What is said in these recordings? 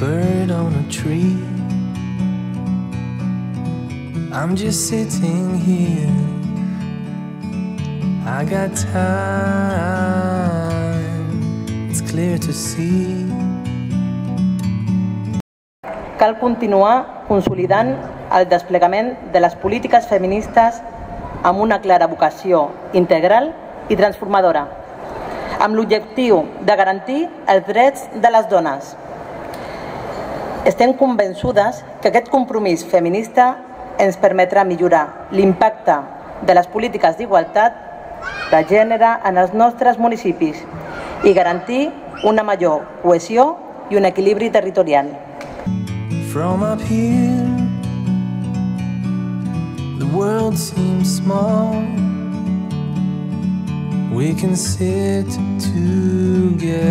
Bird on a tree. I'm just sitting here. I got time, it's clear to see. Cal continuar consolidant el desplegament de les polítiques feministes amb una clara vocació integral i transformadora, amb l'objectiu de garantir els drets de les dones. Estem convençudes que aquest compromís feminista ens permetrà millorar l'impacte de les polítiques d'igualtat de gènere en els nostres municipis i garantir una major cohesió i un equilibri territorial. From up here, the world seems small. We can sit together.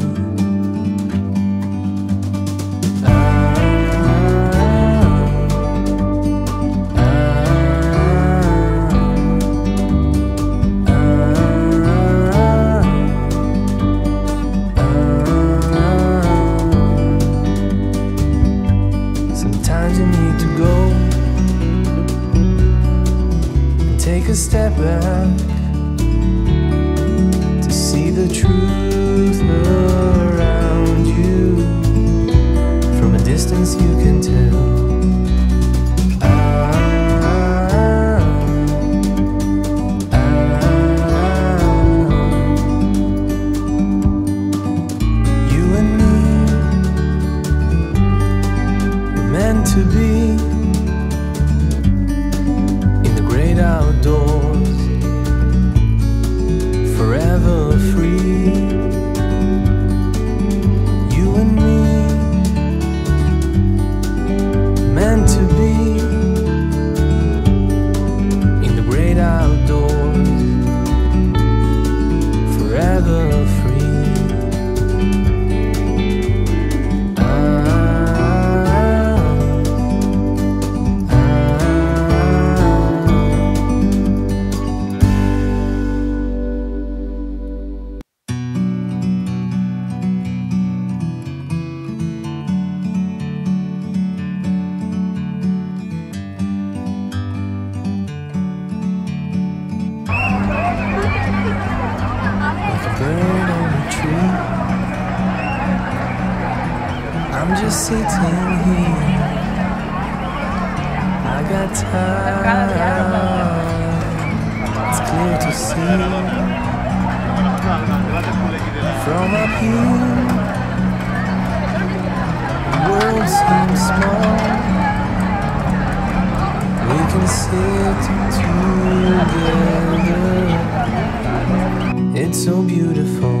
Take a step back to see the truth around you. From a distance, you can tell. Ah, ah. You and me were meant to be I'm just sitting here. I got time. It's clear to see. From up here, the world seems small. We can sit together. It's so beautiful,